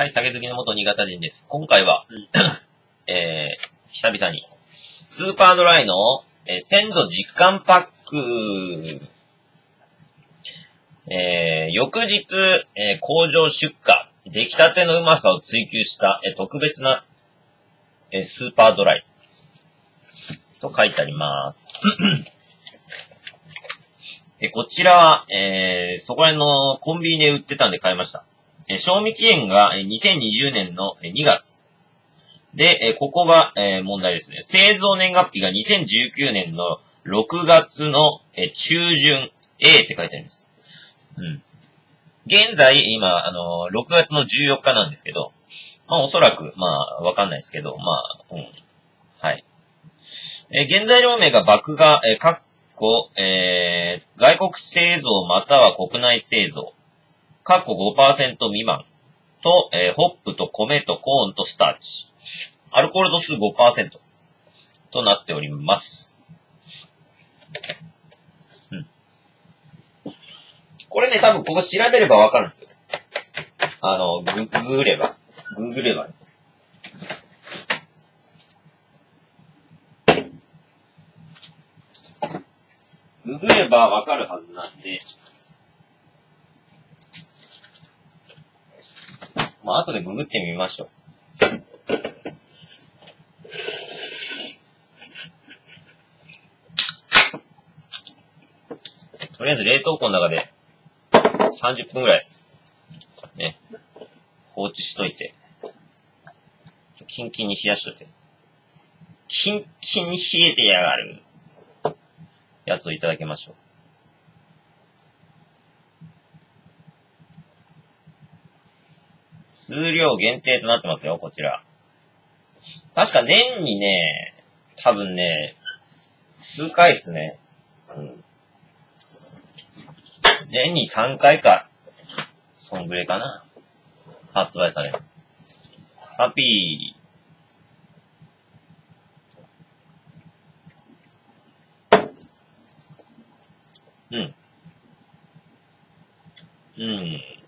はい、酒好きの元新潟人です。今回は、えー、久々に、スーパードライの、えー、鮮度実感パック、えー、翌日、えー、工場出荷、出来たてのうまさを追求した、えー、特別な、えー、スーパードライ、と書いてあります。えこちらは、えー、そこら辺のコンビニで売ってたんで買いました。え賞味期限が2020年の2月。で、えここが、え問題ですね。製造年月日が2019年の6月の、え中旬 A って書いてあります。うん。現在、今、あの6月の14日なんですけど、まあおそらく、まあわかんないですけど、まあ、うん。はい。え原材料名が麦芽、えかっこ、えー、外国製造または国内製造。過去5%未満と、えー、ホップと米とコーンとスターチ。アルコール度数5%となっております。うん。これね、多分ここ調べればわかるんですよ。あの、グ、ググれば。ググれば、ね。ググればわかるはずなんで、まあ、後でググってみましょう。とりあえず冷凍庫の中で30分ぐらい、ね、放置しといて、キンキンに冷やしといて、キンキンに冷えてやがる、やつをいただきましょう。数量限定となってますよ、こちら。確か年にね、多分ね、数回っすね。うん。年に3回か。そんぐらいかな。発売される。ハピー。うん。うん。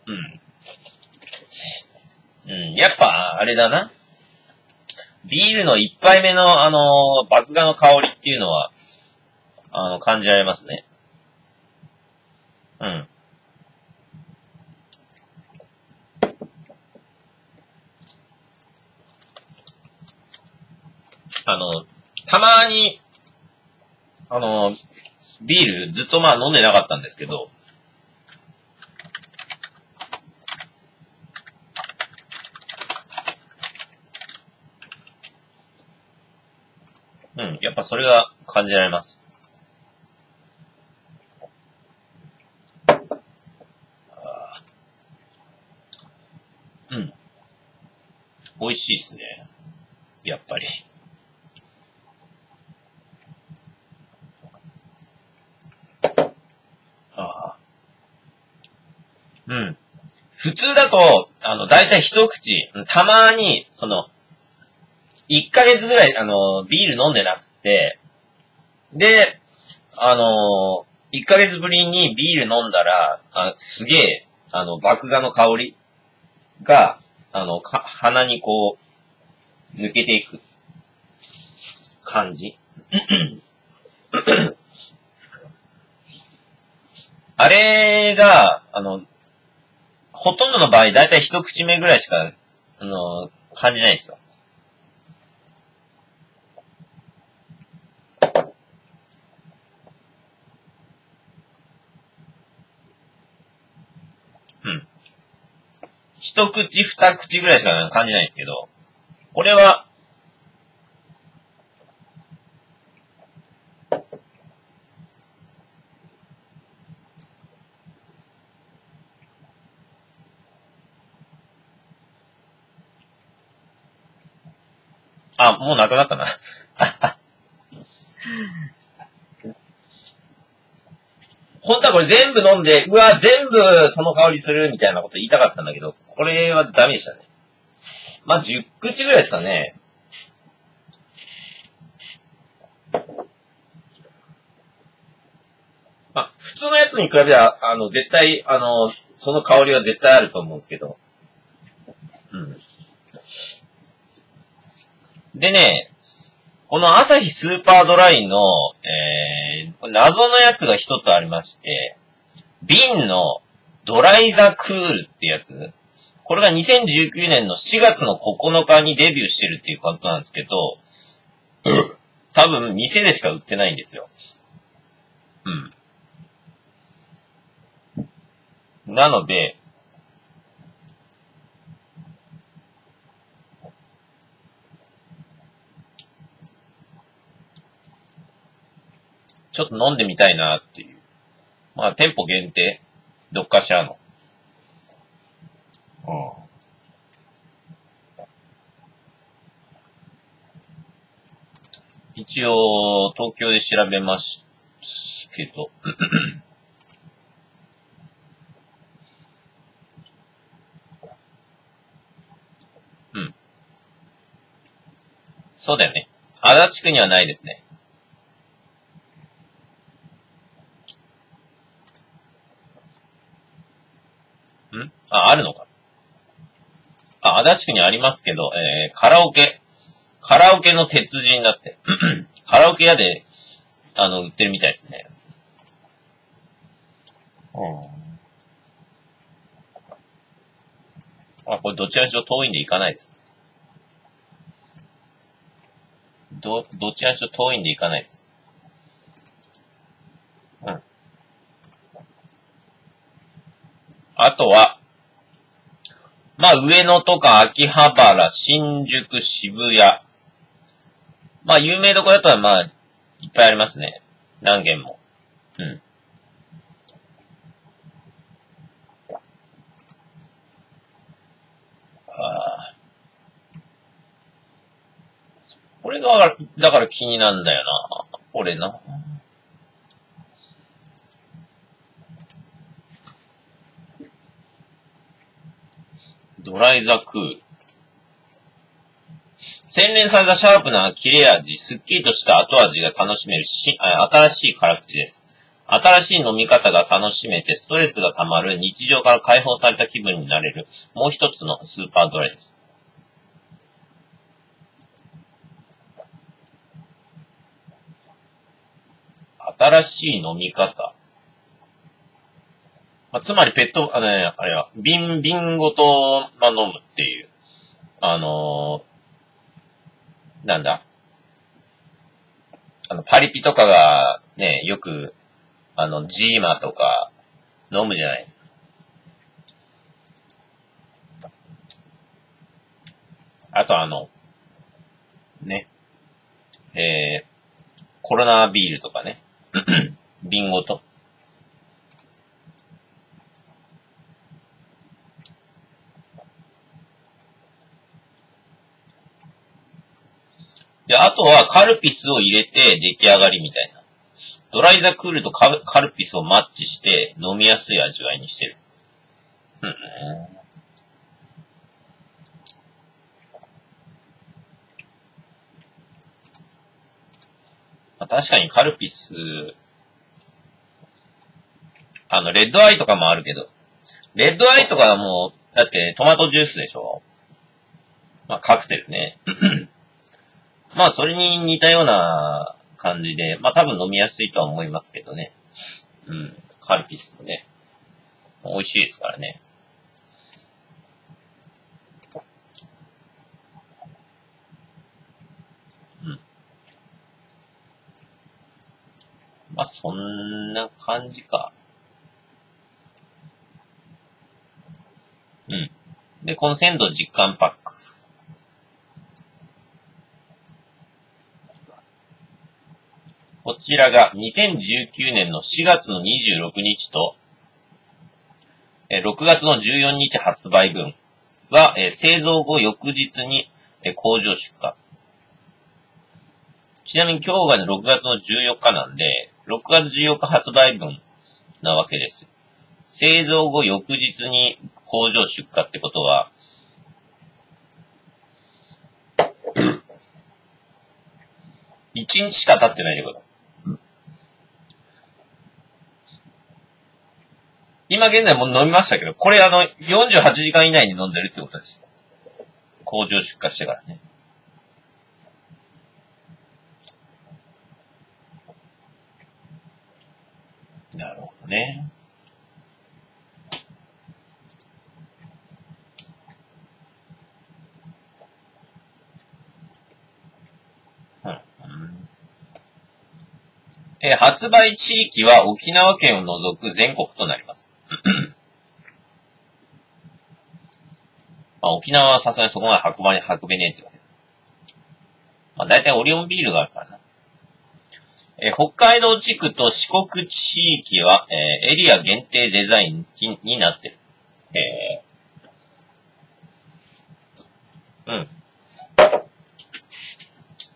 やっぱ、あれだな。ビールの一杯目の、あの、麦芽の香りっていうのは、あの、感じられますね。うん。あの、たまに、あの、ビールずっとまあ飲んでなかったんですけど、うん。やっぱそれが感じられます。うん。美味しいですね。やっぱり。ああ。うん。普通だと、あの、だいたい一口、たまに、その、1ヶ月ぐらい、あの、ビール飲んでなくて、で、あの、1ヶ月ぶりにビール飲んだら、あすげえ、あの、麦芽の香りが、あの、か、鼻にこう、抜けていく感じ。あれが、あの、ほとんどの場合、だいたい一口目ぐらいしか、あの、感じないんですよ。一口二口ぐらいしか感じないんですけど、これは、あ、もうなくなったな。本当はこれ全部飲んで、うわ、全部その香りするみたいなこと言いたかったんだけど、これはダメでしたね。まあ、10口ぐらいですかね。まあ、普通のやつに比べたら、あの、絶対、あの、その香りは絶対あると思うんですけど。うん。でね、このアサヒスーパードライの、えー、謎のやつが一つありまして、瓶のドライザクールってやつ。これが2019年の4月の9日にデビューしてるっていうことなんですけど、多分店でしか売ってないんですよ。うん。なので、ちょっと飲んでみたいなっていう。まあ、店舗限定。どっかしらの。うん。一応、東京で調べますけど。うん。そうだよね。足立区にはないですね。ん？あ、あるのか。あ、足立区にありますけど、えー、カラオケ。カラオケの鉄人だって。カラオケ屋で、あの、売ってるみたいですね。うん。あ、これどちらにしろ遠いんで行かないです。ど、どちらにしろ遠いんで行かないです。うん。あとは、まあ、上野とか秋葉原、新宿、渋谷。まあ、有名どころだとはまあ、いっぱいありますね。何軒も。うん。ああ。これが、だから気になんだよな。俺な。ドライザクール。洗練されたシャープな切れ味、すっきりとした後味が楽しめるし、新しい辛口です。新しい飲み方が楽しめて、ストレスが溜まる日常から解放された気分になれる、もう一つのスーパードライです。新しい飲み方。まあ、つまりペット、あのね、あれは、瓶、瓶ごと、まあ、飲むっていう。あのー、なんだ。あの、パリピとかが、ね、よく、あの、ジーマとか、飲むじゃないですか。あとあの、ね、えー、コロナビールとかね、瓶ごと。で、あとはカルピスを入れて出来上がりみたいな。ドライザクールとカルピスをマッチして飲みやすい味わいにしてる。うん。まあ、確かにカルピス、あの、レッドアイとかもあるけど、レッドアイとかはもう、だってトマトジュースでしょ？まあ、カクテルね。まあ、それに似たような感じで、まあ多分飲みやすいとは思いますけどね。うん。カルピスもね。美味しいですからね。うん。まあ、そんな感じか。うん。で、この鮮度実感パック。こちらが2019年の4月の26日と、6月の14日発売分は、製造後翌日に工場出荷。ちなみに今日が、ね、6月の14日なんで、6月14日発売分なわけです。製造後翌日に工場出荷ってことは、1日しか経ってないってこと。今現在も飲みましたけど、これあの、48時間以内に飲んでるってことです。工場出荷してからね。なるほどね。え、発売地域は沖縄県を除く全国となります。まあ、沖縄はさすがにそこまで運ばに運べねえってわけ。まあ、大体オリオンビールがあるからな。えー、北海道地区と四国地域は、えー、エリア限定デザインになってる。えー、うん。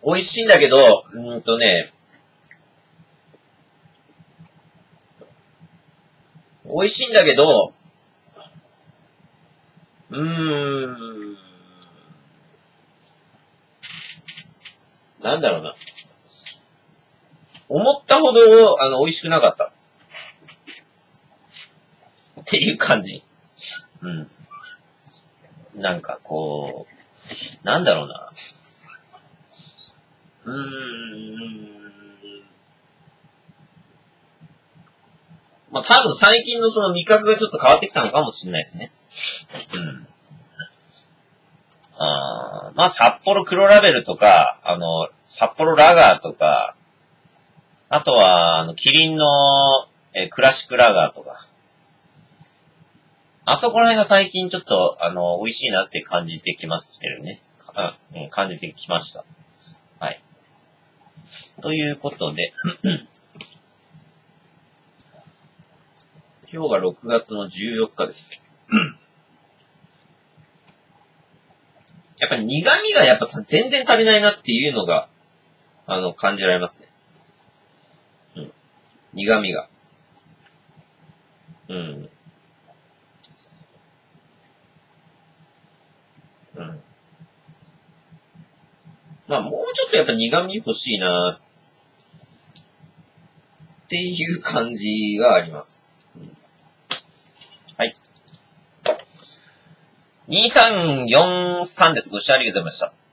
美味しいんだけど、うんとね、美味しいんだけど、うーん。なんだろうな。思ったほど、あの、美味しくなかった。っていう感じ。うん。なんか、こう、なんだろうな。うーん。まあ多分最近のその味覚がちょっと変わってきたのかもしれないですね。うん。あまあ札幌黒ラベルとか、あの、札幌ラガーとか、あとは、あの、キリンの、えクラシックラガーとか。あそこら辺が最近ちょっと、あの、美味しいなって感じてきますしてるね。うん、感じてきました。はい。ということで今日が6月の14日です。やっぱり苦味がやっぱ全然足りないなっていうのが、あの、感じられますね。うん。苦味が。うん。うん。まあ、もうちょっとやっぱ苦味欲しいなっていう感じがあります。はい。2343です。ご視聴ありがとうございました。